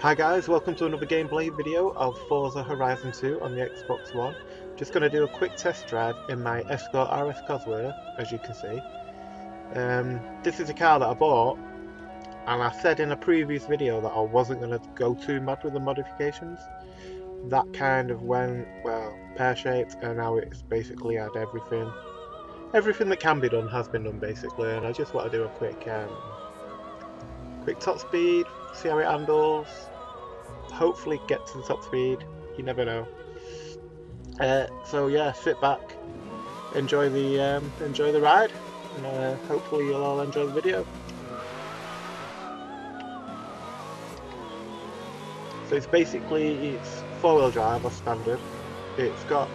Hi guys, welcome to another gameplay video of Forza Horizon 2 on the Xbox One. Just going to do a quick test drive in my Escort RS Cosworth, as you can see. Um, this is a car that I bought, and I said in a previous video that I wasn't going to go too mad with the modifications. That kind of went, well, pear-shaped, and now it's basically had everything. Everything that can be done has been done basically, and I just want to do a quick um, quick top speed, see how it handles, hopefully get to the top speed, you never know. Uh, so yeah, sit back, enjoy the um, enjoy the ride, and uh, hopefully you'll all enjoy the video. So it's basically it's four wheel drive or standard. It's got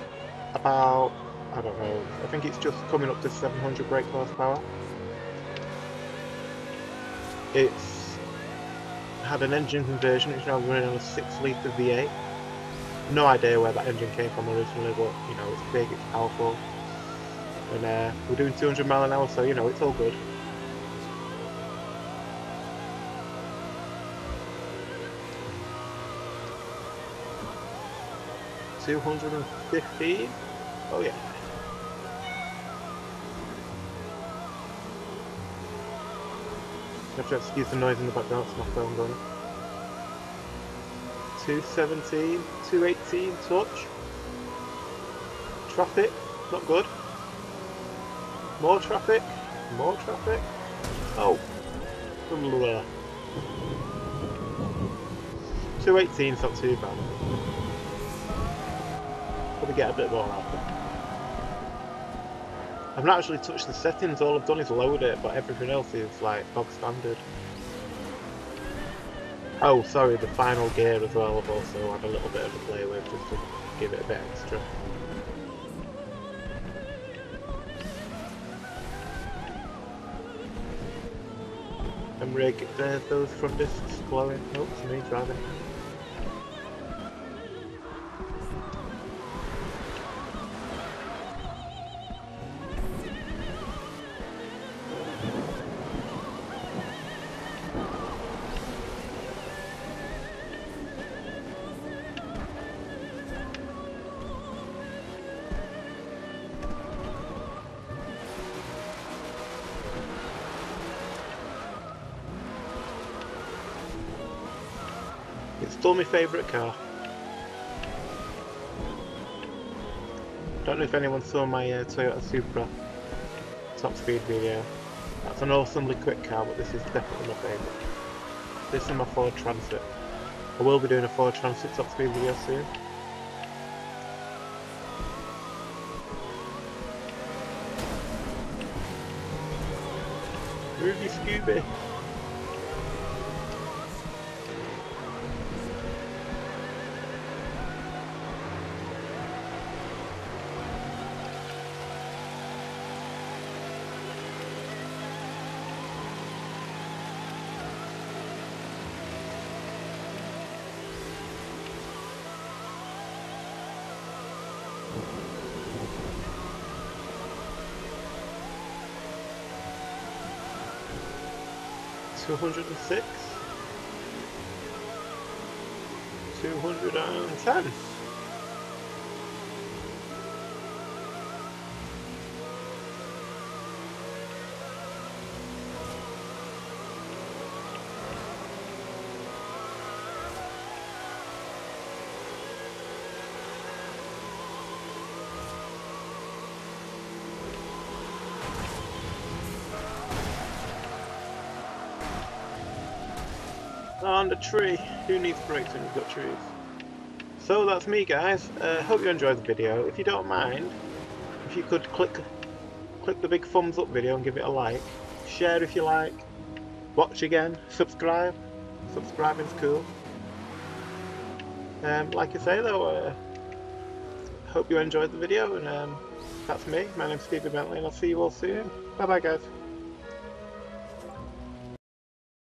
about I don't know, I think it's just coming up to 700 brake horsepower. It's had an engine conversion, it's now running on a 6 litre V8. No idea where that engine came from originally, but you know, it's big, it's powerful. And uh, we're doing 200 mile an hour, so you know, it's all good. Two hundred and fifteen. Oh yeah. You have to excuse the noise in the background, it's my phone going. 217, 218 touch. Traffic, not good. More traffic, more traffic. Oh. Blah. 218 is not too bad. Probably get a bit more out it. I've not actually touched the settings, all I've done is load it, but everything else is like bog standard. Oh, sorry, the final gear as well, I've also had a little bit of a play with just to give it a bit extra. And rig, there's those front discs glowing. Oh, it's me driving. It's still my favourite car. Don't know if anyone saw my uh, Toyota Supra top speed video. That's an awesomely quick car, but this is definitely my favourite. This is my Ford Transit. I will be doing a Ford Transit top speed video soon. Your Scooby. Two hundred and the tree. Who needs brakes when you've got trees? So that's me guys. Uh, hope you enjoyed the video. If you don't mind, if you could click click the big thumbs up video and give it a like. Share if you like. Watch again. Subscribe. Subscribing's cool. Um, like I say though, uh, hope you enjoyed the video and um, that's me. My name's Stevie Bentley and I'll see you all soon. Bye bye guys.